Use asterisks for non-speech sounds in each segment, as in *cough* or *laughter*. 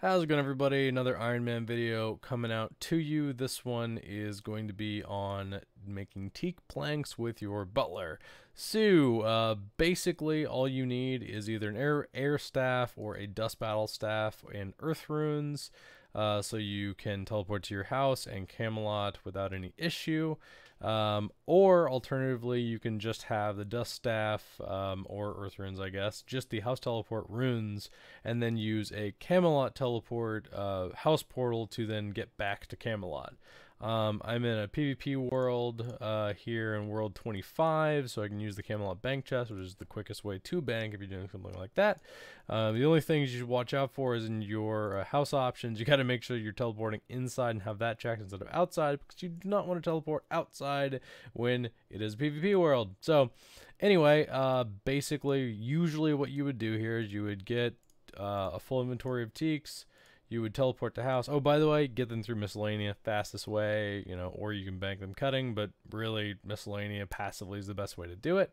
How's it going everybody? Another Iron Man video coming out to you. This one is going to be on making teak planks with your butler. So, uh, basically all you need is either an air, air staff or a dust battle staff and earth runes. Uh, so you can teleport to your house and Camelot without any issue. Um, or alternatively, you can just have the Dust Staff um, or Earth Runes, I guess, just the House Teleport runes, and then use a Camelot Teleport uh, House Portal to then get back to Camelot. Um, I'm in a PvP world uh, here in World 25, so I can use the Camelot Bank Chest, which is the quickest way to bank if you're doing something like that. Uh, the only things you should watch out for is in your uh, house options. *laughs* You got to make sure you're teleporting inside and have that checked instead of outside, because you do not want to teleport outside when it is a PvP world. So, anyway, uh, basically, usually what you would do here is you would get uh, a full inventory of teaks you would teleport to house. Oh, by the way, get them through Miscellania, fastest way, you know, or you can bank them cutting, but really Miscellania passively is the best way to do it.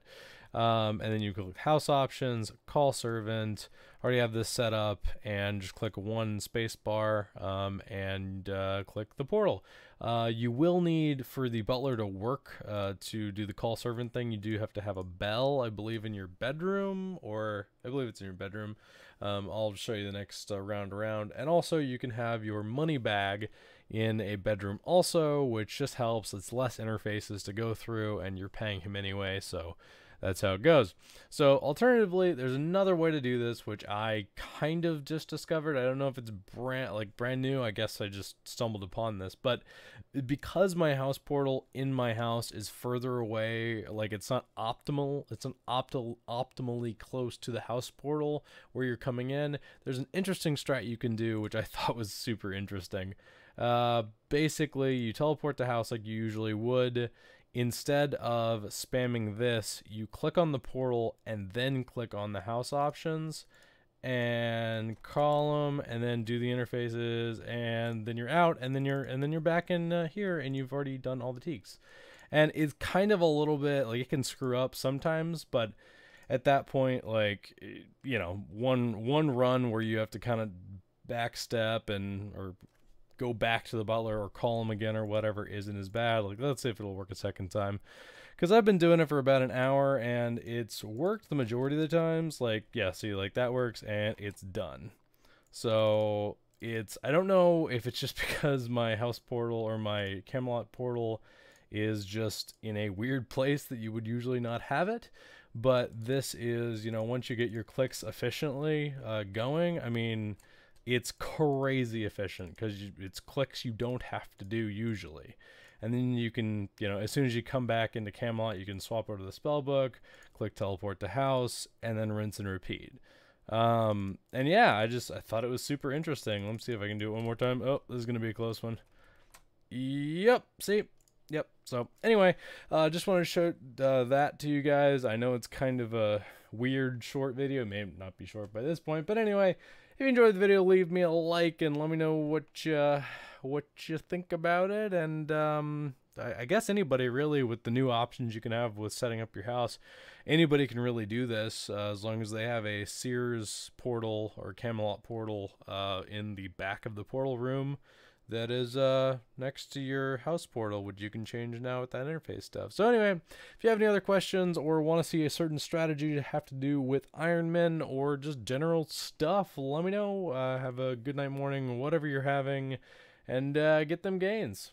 Um, and then you click house options, call servant, already have this set up, and just click one space bar um, and uh, click the portal. Uh, you will need for the butler to work uh, to do the call servant thing. You do have to have a bell, I believe, in your bedroom, or I believe it's in your bedroom. Um, I'll show you the next uh, round around. And also, you can have your money bag in a bedroom also, which just helps. It's less interfaces to go through, and you're paying him anyway, so that's how it goes. So alternatively, there's another way to do this, which I kind of just discovered. I don't know if it's brand like brand new. I guess I just stumbled upon this, but because my house portal in my house is further away, like it's not optimal. It's an optimal optimally close to the house portal where you're coming in. There's an interesting strat you can do, which I *laughs* thought was super interesting. Uh, basically, you teleport the house like you usually would instead of spamming this, you click on the portal and then click on the house options and column and then do the interfaces and then you're out and then you're and then you're back in uh, here and you've already done all the teaks. And it's kind of a little bit like it can screw up sometimes, but at that point like you know, one one run where you have to kind of backstep and or go back to the butler or call him again or whatever isn't as bad. Like, let's see if it'll work a second time. Because I've been doing it for about an hour and it's worked the majority of the times. Like, yeah, see, like that works and it's done. So it's, I don't know if it's just *laughs* because my house portal or my Camelot portal is just in a weird place that you would usually not have it. But this is, you know, once you get your clicks efficiently uh, going, I mean, it's crazy efficient because it's clicks you don't have to do usually. And then you can, you know, as soon as you come back into Camelot, you can swap over to the spell book, click teleport to house, and then rinse and repeat. Um, and yeah, I just I thought it was super interesting. Let me see if I can do it one more time. Oh, this is gonna be a close one. Yep. See. Yep. So anyway, uh, just wanted to show uh, that to you guys. I know it's kind of a weird short video. It may not be short by this point, but anyway, if you enjoyed the video, leave me a like and let me know what you, what you think about it. And um, I, guess anybody really with the new options you can have with setting up your house, anybody can really do this uh, as long as they have a Seers portal or Camelot portal uh, in the back of the portal room that is uh, next to your house portal, which you can change now with that interface stuff. So anyway, if you have any other questions or want to see a certain strategy to have to do with Iron Men or just general stuff, let me know. Uh, have a good night, morning, whatever you're having, and uh, get them gains.